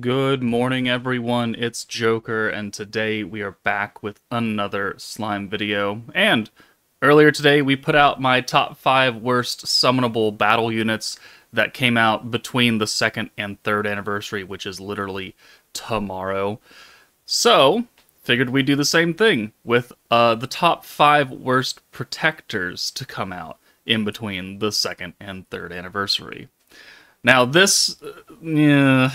Good morning, everyone. It's Joker, and today we are back with another slime video. And earlier today, we put out my top five worst summonable battle units that came out between the second and third anniversary, which is literally tomorrow. So, figured we'd do the same thing with uh, the top five worst protectors to come out in between the second and third anniversary. Now, this. Uh, yeah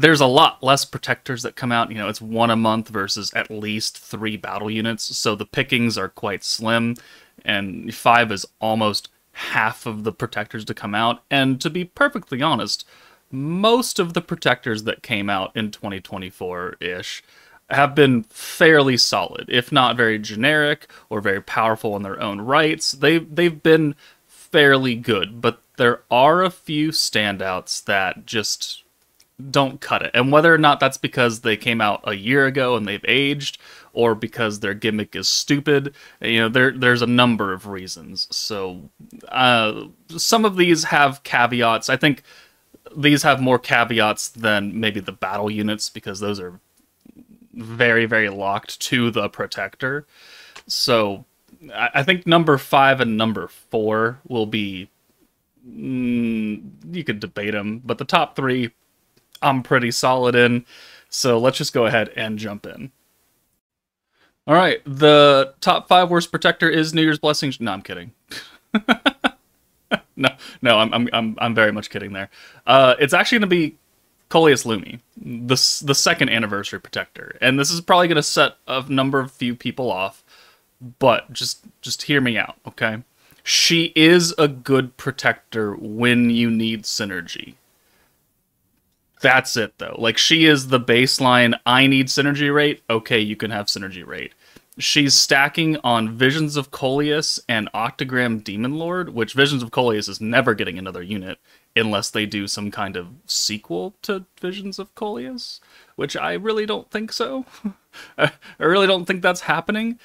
there's a lot less protectors that come out. You know, it's one a month versus at least three battle units, so the pickings are quite slim, and five is almost half of the protectors to come out. And to be perfectly honest, most of the protectors that came out in 2024 ish have been fairly solid, if not very generic or very powerful in their own rights. They they've been fairly good, but there are a few standouts that just don't cut it. And whether or not that's because they came out a year ago and they've aged, or because their gimmick is stupid, you know, there there's a number of reasons. So uh, some of these have caveats. I think these have more caveats than maybe the battle units because those are very very locked to the protector. So I, think number five and number four will be. Mm, you could debate them, but the top three I'm pretty solid in. So let's just go ahead and jump in. All right, the top five worst protector is New Year's Blessings. No, I'm kidding. no, no, I'm, I'm, I'm, I'm very much kidding there. Uh, it's actually going to be Coleus Lumi, the the second anniversary protector, and this is probably going to set a number of few people off. But just just hear me out, okay? She is a good protector when you need synergy. That's it though. Like she is the baseline. I need synergy rate. Okay, you can have synergy rate. She's stacking on Visions of Coleus and Octagram Demon Lord, which Visions of Coleus is never getting another unit unless they do some kind of sequel to Visions of Coleus, which I really don't think so. I really don't think that's happening.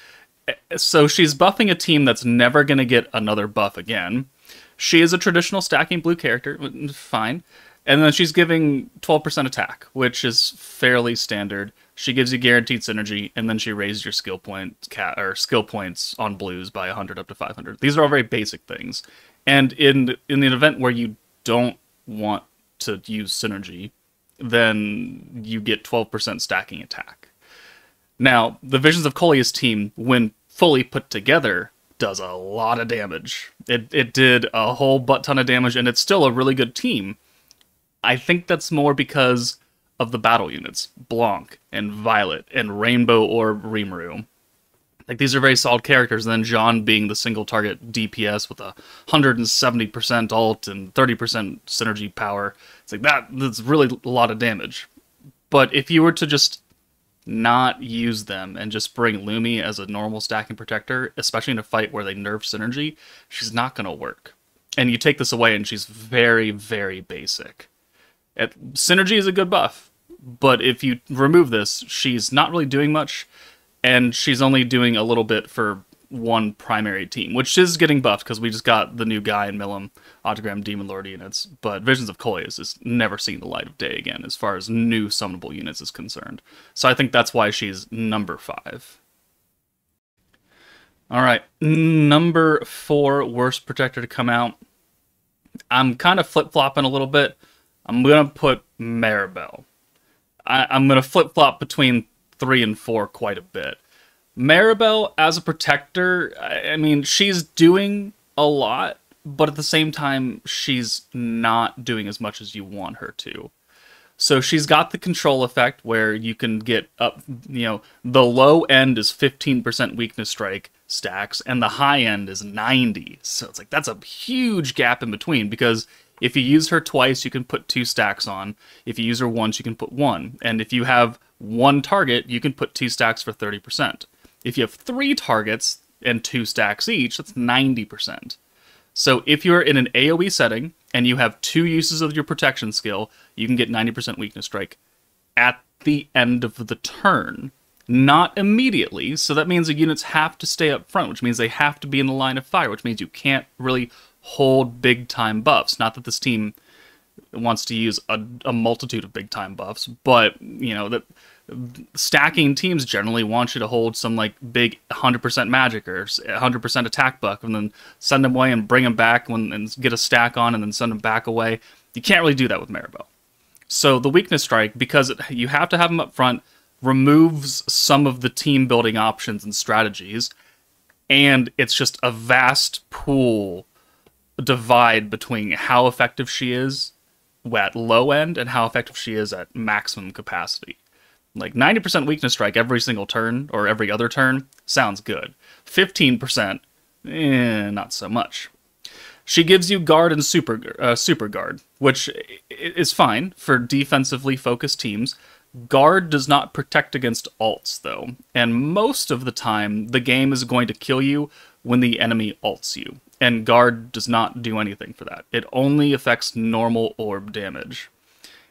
So she's buffing a team that's never going to get another buff again. She is a traditional stacking blue character, fine. And then she's giving 12% attack, which is fairly standard. She gives you guaranteed synergy, and then she raises your skill points cat or skill points on blues by 100 up to 500. These are all very basic things. And in in the event where you don't want to use synergy, then you get 12% stacking attack. Now, the Visions of Coleus team, when fully put together, does a lot of damage. It it did a whole butt ton of damage, and it's still a really good team I think that's more because of the battle units, Blanc and Violet and Rainbow Orb Rimuru. Like these are very solid characters, and then Jean being the single target DPS with a 170% ult and 30% synergy power. It's like that that's really a lot of damage. But if you were to just not use them and just bring Lumi as a normal stacking protector, especially in a fight where they nerf synergy, she's not gonna work. And you take this away and she's very, very basic. Synergy is a good buff, but if you remove this, she's not really doing much, and she's only doing a little bit for one primary team, which is getting buffed because we just got the new guy in Milim, Octagram Demon Lord units. But Visions of Coleus is just never seen the light of day again as far as new summonable units is concerned. So I think that's why she's number five. All right, number four worst protector to come out. I'm kind of flip flopping a little bit. I'm gonna put Maribel. I, I'm gonna flip flop between three and four quite a bit. Maribel as a protector, I, I mean, she's doing a lot, but at the same time, she's not doing as much as you want her to. So she's got the control effect where you can get up, you know, the low end is 15% weakness strike stacks and the high end is 90. So it's like that's a huge gap in between because if you use her twice, you can put two stacks on. If you use her once, you can put one. And if you have one target, you can put two stacks for 30%. If you have three targets and two stacks each, that's 90%. So if you're in an AoE setting and you have two uses of your protection skill, you can get 90% weakness strike at the end of the turn. Not immediately, so that means the units have to stay up front, which means they have to be in the line of fire, which means you can't really hold big time buffs. Not that this team wants to use a, a multitude of big time buffs, but you know that stacking teams generally want you to hold some like big 100% magic or 100% attack buff and then send them away and bring them back when, and get a stack on and then send them back away. You can't really do that with Maribel. So the weakness strike, because you have to have them up front, removes some of the team building options and strategies, and it's just a vast pool divide between how effective she is at low end and how effective she is at maximum capacity. Like 90% weakness strike every single turn or every other turn sounds good. 15%, eh, not so much. She gives you guard and super uh, super guard, which is fine for defensively focused teams. Guard does not protect against alts though, and most of the time the game is going to kill you when the enemy alts you, and guard does not do anything for that. It only affects normal orb damage.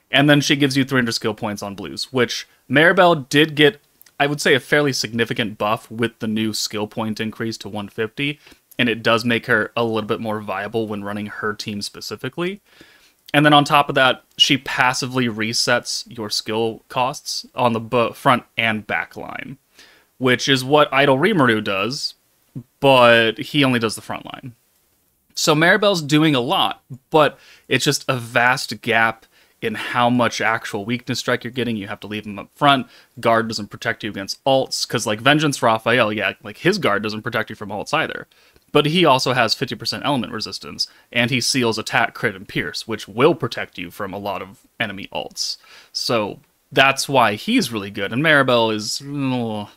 And then she gives you 300 skill points on blues, which Maribel did get, I would say, a fairly significant buff with the new skill point increase to 150, and it does make her a little bit more viable when running her team specifically. And then on top of that, she passively resets your skill costs on the front and back line, which is what Idle Rimuru does, but he only does the front line. So Maribel's doing a lot, but it's just a vast gap in how much actual weakness strike you're getting. You have to leave him up front. Guard doesn't protect you against alts, because like Vengeance Raphael, yeah, like his guard doesn't protect you from alts either. But he also has 50% element resistance, and he seals attack, crit, and pierce, which will protect you from a lot of enemy alts. So that's why he's really good, and Maribel is oh,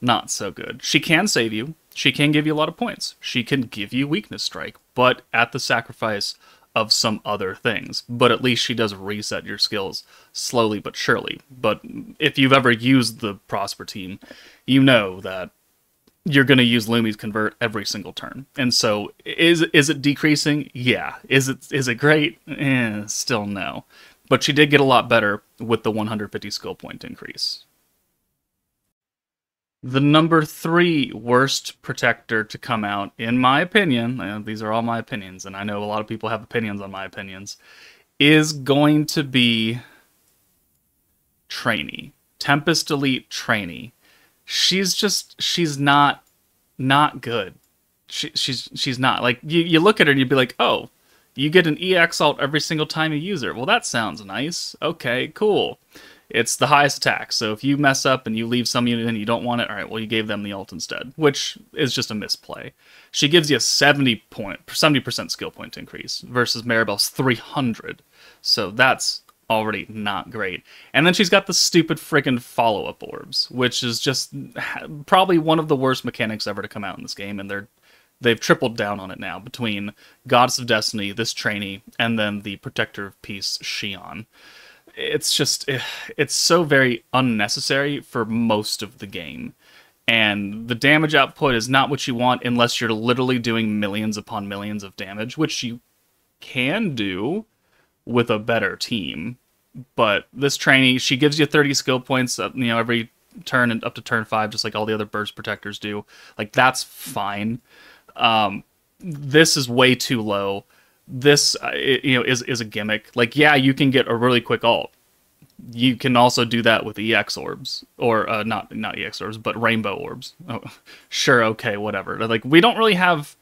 not so good. She can save you, she can give you a lot of points, she can give you weakness strike, but at the sacrifice of some other things. But at least she does reset your skills slowly but surely. But if you've ever used the Prosper team, you know that you're going to use Lumi's convert every single turn. And so is is it decreasing? Yeah. Is it is it great? Eh, still no. But she did get a lot better with the 150 skill point increase. The number three worst protector to come out, in my opinion, and these are all my opinions, and I know a lot of people have opinions on my opinions, is going to be Trainee. Tempest Elite Trainee. She's just she's not not good. She, she's she's not like you, you look at her and you'd be like, oh, you get an EX alt every single time you use her. Well, that sounds nice. Okay, cool. It's the highest attack, so if you mess up and you leave some unit and you don't want it, all right, well you gave them the alt instead, which is just a misplay. She gives you a 70 point, 70% skill point increase versus Maribel's 300, so that's already not great. And then she's got the stupid freaking follow up orbs, which is just probably one of the worst mechanics ever to come out in this game, and they're they've tripled down on it now between Goddess of Destiny, this trainee, and then the Protector of Peace, Shion it's just eh, it's so very unnecessary for most of the game and the damage output is not what you want unless you're literally doing millions upon millions of damage which you can do with a better team but this trainee she gives you 30 skill points uh, you know every turn and up to turn 5 just like all the other burst protectors do like that's fine um, this is way too low this uh, you know is is a gimmick. Like yeah, you can get a really quick alt. You can also do that with EX orbs or uh, not not EX orbs, but rainbow orbs. Oh, sure, okay, whatever. Like we don't really have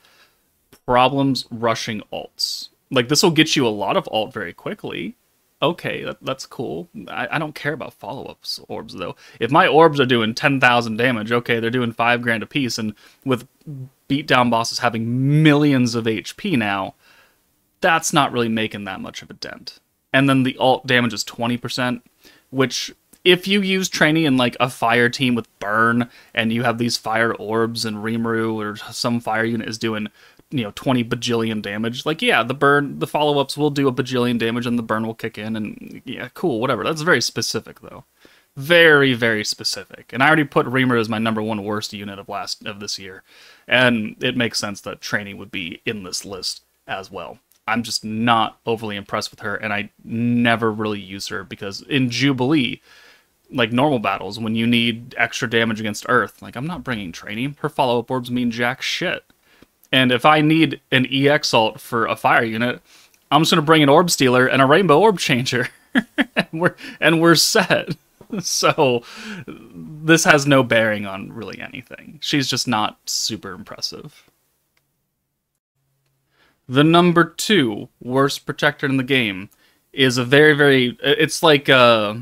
problems rushing alts. Like this will get you a lot of alt very quickly. Okay, that, that's cool. I, I don't care about follow-ups orbs though. If my orbs are doing ten thousand damage, okay, they're doing five grand a piece, and with beatdown bosses having millions of HP now, that's not really making that much of a dent. And then the alt damage is 20%, which if you use Trainee in like a fire team with burn and you have these fire orbs and Rimuru or some fire unit is doing you know 20 bajillion damage. Like yeah the burn the follow-ups will do a bajillion damage and the burn will kick in and yeah cool whatever. That's very specific though. Very very specific. And i already put Rimuru as my number one worst unit of last of this year. And it makes sense that Trainee would be in this list as well. I'm just not overly impressed with her, and I never really use her because in Jubilee, like normal battles, when you need extra damage against Earth, like I'm not bringing Trainee Her follow up orbs mean jack shit. And if I need an EX alt for a fire unit, I'm just gonna bring an orb stealer and a rainbow orb changer, and we're and we're set. So this has no bearing on really anything. She's just not super impressive. The number two worst protector in the game is a very very. It's like uh,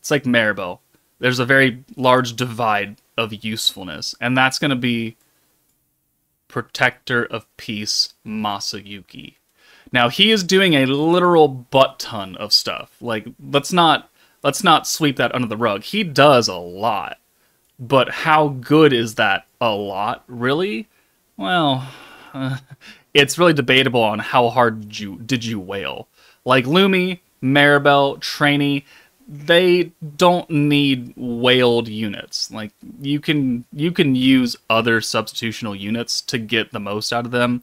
it's like Maribel. There's a very large divide of usefulness, and that's going to be Protector of Peace Masayuki. Now he is doing a literal butt ton of stuff. Like let's not let's not sweep that under the rug. He does a lot. But how good is that a lot, really? Well, uh, it's really debatable on how hard did you did you whale. Like Lumi, Maribel, Trainee, they don't need whaled units. Like you can you can use other substitutional units to get the most out of them.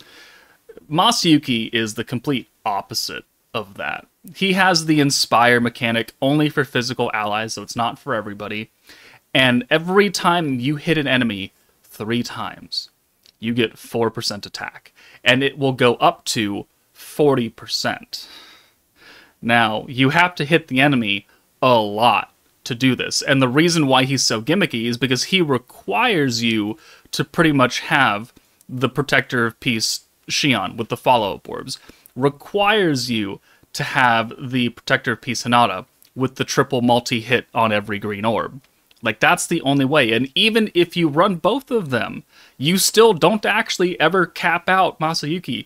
Masayuki is the complete opposite of that. He has the inspire mechanic only for physical allies, so it's not for everybody. And every time you hit an enemy three times, you get 4% attack. And it will go up to 40%. Now, you have to hit the enemy a lot to do this. And the reason why he's so gimmicky is because he requires you to pretty much have the Protector of Peace Shion with the follow up orbs, requires you to have the Protector of Peace Hinata with the triple multi hit on every green orb. Like, that's the only way. And even if you run both of them, you still don't actually ever cap out Masayuki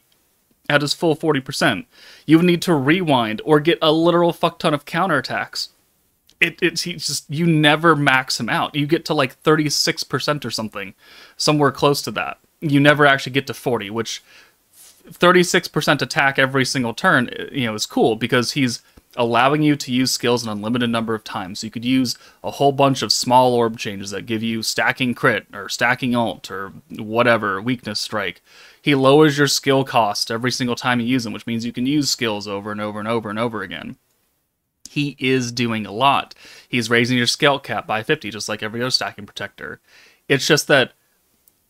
at his full 40%. You need to rewind or get a literal fuck ton of counterattacks. It, it's just, you never max him out. You get to like 36% or something, somewhere close to that. You never actually get to 40, which 36% attack every single turn, eh, you know, is cool because he's allowing you to use skills an unlimited number of times. So you could use a whole bunch of small orb changes that give you stacking crit or stacking ult or whatever, weakness strike. He lowers your skill cost every single time you use him, which means you can use skills over and over and over and over again. He is doing a lot. He's raising your skill cap by 50, just like every other stacking protector. It's just that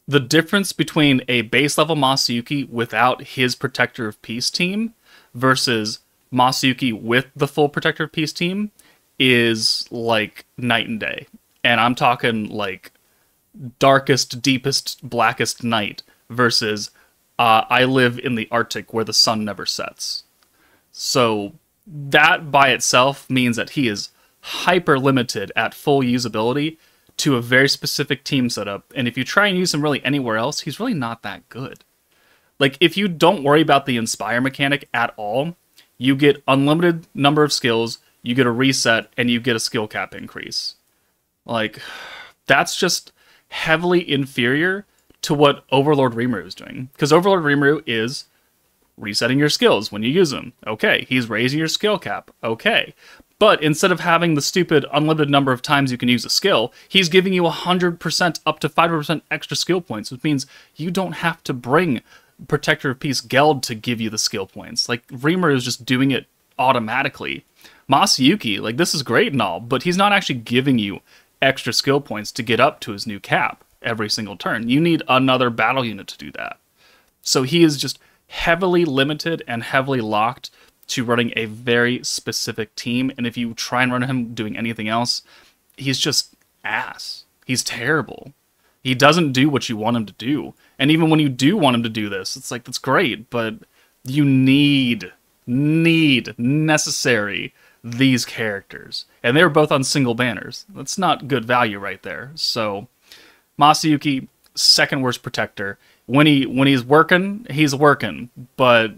the difference between a base level Masayuki without his Protector of Peace team versus Masayuki with the full Protector of Peace team is like night and day. And I'm talking like darkest, deepest, blackest night versus uh, I live in the Arctic where the sun never sets. So that by itself means that he is hyper limited at full usability to a very specific team setup. And if you try and use him really anywhere else, he's really not that good. Like if you don't worry about the inspire mechanic at all, you get unlimited number of skills, you get a reset, and you get a skill cap increase. Like that's just heavily inferior to what Overlord Rimuru is doing. Because Overlord Rimuru is resetting your skills when you use them. Okay, he's raising your skill cap. Okay. But instead of having the stupid unlimited number of times you can use a skill, he's giving you 100% up to 5% extra skill points, which means you don't have to bring Protector of Peace Geld to give you the skill points. Like, Rimuru is just doing it automatically. Masayuki, like, this is great and all, but he's not actually giving you extra skill points to get up to his new cap every single turn. You need another battle unit to do that. So he is just heavily limited and heavily locked to running a very specific team. And if you try and run him doing anything else, he's just ass. He's terrible. He doesn't do what you want him to do. And even when you do want him to do this, it's like, that's great, but you need, need, necessary these characters. And they were both on single banners. That's not good value right there. So, Masayuki, second worst protector when he when he's working, he's working, but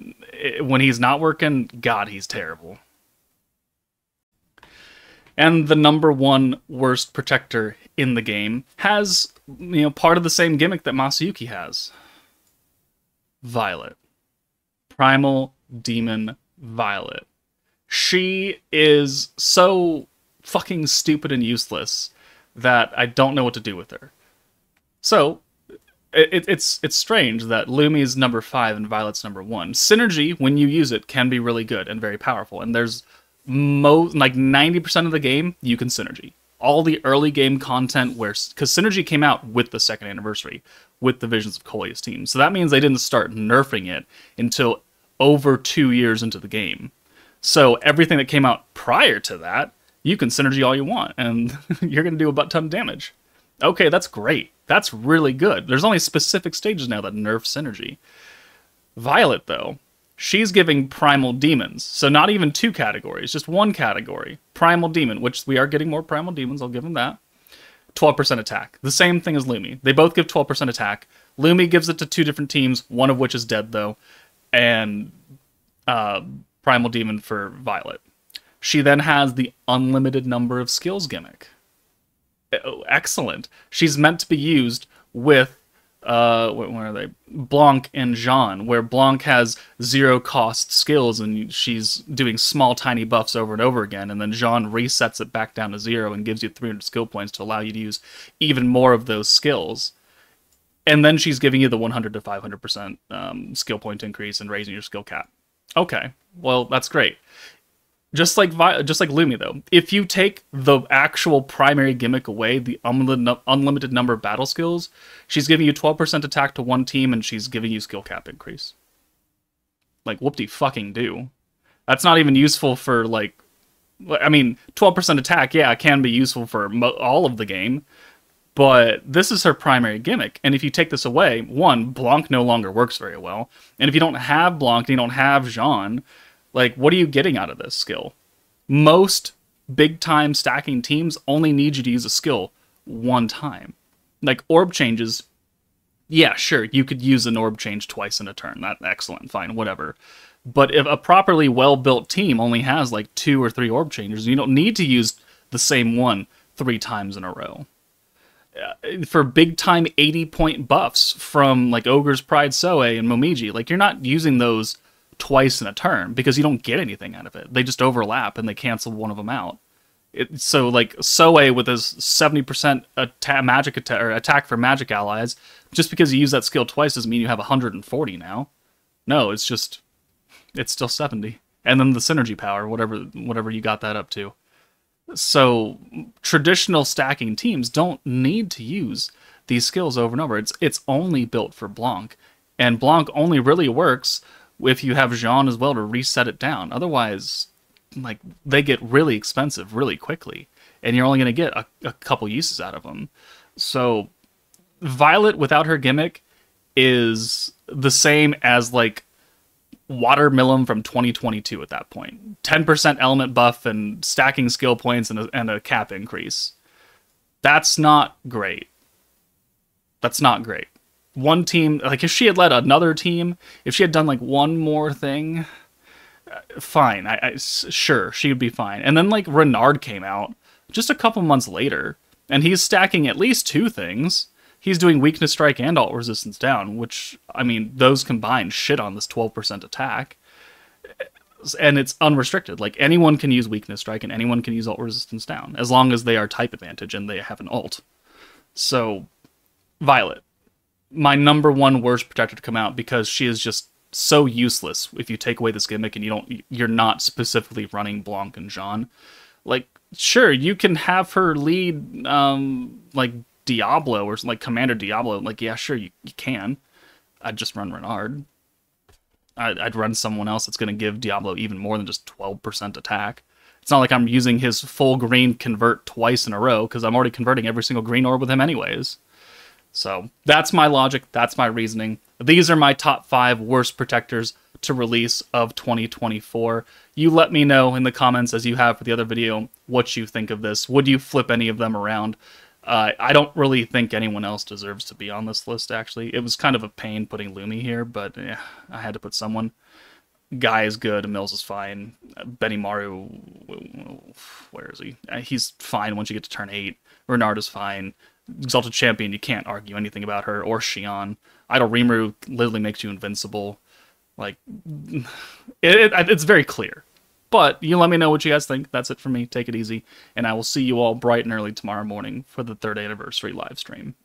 when he's not working, God, he's terrible. And the number one worst protector in the game has, you know, part of the same gimmick that Masayuki has. Violet. Primal Demon Violet. She is so fucking stupid and useless that I don't know what to do with her. So, it, it's it's strange that Lumi is number five and Violet's number one. Synergy, when you use it, can be really good and very powerful. And there's mo like ninety percent of the game you can synergy. All the early game content where because synergy came out with the second anniversary with the Visions of Coleus team, so that means they didn't start nerfing it until over two years into the game. So everything that came out prior to that, you can synergy all you want, and you're going to do a butt ton of damage. Okay, that's great. That's really good. There's only specific stages now that nerf synergy. Violet, though, she's giving primal demons. So not even two categories, just one category. Primal demon, which we are getting more primal demons, I'll give them that. 12% attack. The same thing as Lumi. They both give 12% attack. Lumi gives it to two different teams, one of which is dead though, and uh, Primal Demon for Violet. She then has the unlimited number of skills gimmick. Oh, excellent. She's meant to be used with uh where are they? Blanc and jean where blanc has zero cost skills and she's doing small tiny buffs over and over again and then jean resets it back down to zero and gives you 300 skill points to allow you to use even more of those skills. And then she's giving you the 100 to 500 percent um, skill point increase and raising your skill cap. Okay. Well that's great just like just like Lumi though, if you take the actual primary gimmick away, the unlimited, unlimited number of battle skills, she's giving you 12% attack to one team and she's giving you skill cap increase. Like whoop de fucking do. That's not even useful for like I mean, 12% attack, yeah, can be useful for all of the game, but this is her primary gimmick. And if you take this away, one, Blanc no longer works very well. And if you don't have Blanc and you don't have Jean, like, what are you getting out of this skill? Most big time stacking teams only need you to use a skill one time. Like orb changes, yeah, sure, you could use an orb change twice in a turn. That excellent, fine, whatever. But if a properly well built team only has like two or three orb changes, you don't need to use the same one three times in a row. Uh, for big time 80 point buffs from like Ogre's Pride Soe and Momiji, like you're not using those twice in a turn because you don't get anything out of it. They just overlap and they cancel one of them out. It, so like Soe with his 70% attack, magic or attack for magic allies, just because you use that skill twice doesn't mean you have 140 now. No, it's just it's still 70. And then the synergy power, whatever whatever you got that up to. So traditional stacking teams don't need to use these skills over and over. It's it's only built for Blanc. And Blanc only really works if you have Jean as well to reset it down. Otherwise, like they get really expensive really quickly, and you're only going to get a, a couple uses out of them. So, Violet without her gimmick is the same as like Watermelon from 2022 at that point. 10% element buff and stacking skill points and a, and a cap increase. That's not great. That's not great one team, like if she had led another team, if she had done like one more thing, uh, fine. I, I sure she would be fine. And then like Renard came out just a couple months later, and he's stacking at least two things. He's doing weakness strike and alt resistance down, which I mean those combined shit on this twelve percent attack, and it's unrestricted. Like anyone can use weakness strike and anyone can use alt resistance down as long as they are type advantage and they have an alt. So, Violet, my number one worst protector to come out because she is just so useless if you take away this gimmick and you don't you're not specifically running Blanc and Jean. Like sure, you can have her lead um like Diablo or like Commander Diablo. Like yeah, sure you, you can. I'd just run Renard. I'd, I'd run someone else that's going to give Diablo even more than just 12% attack. It's not like I'm using his full green convert twice in a row because I'm already converting every single green orb with him anyways. So that's my logic. That's my reasoning. These are my top five worst protectors to release of 2024. You let me know in the comments as you have for the other video what you think of this. Would you flip any of them around? Uh, I don't really think anyone else deserves to be on this list, actually. It was kind of a pain putting Lumi here, but yeah, I had to put someone. Guy is good, Mills is fine. Benimaru, where is he? Uh, he's fine once you get to turn 8. Renard is fine. Exalted Champion, you can't argue anything about her, or Shion. Idle Rimuru literally makes you invincible. Like, it, it, it's very clear. But you let me know what you guys think. That's it for me. Take it easy. And I will see you all bright and early tomorrow morning for the third anniversary live stream.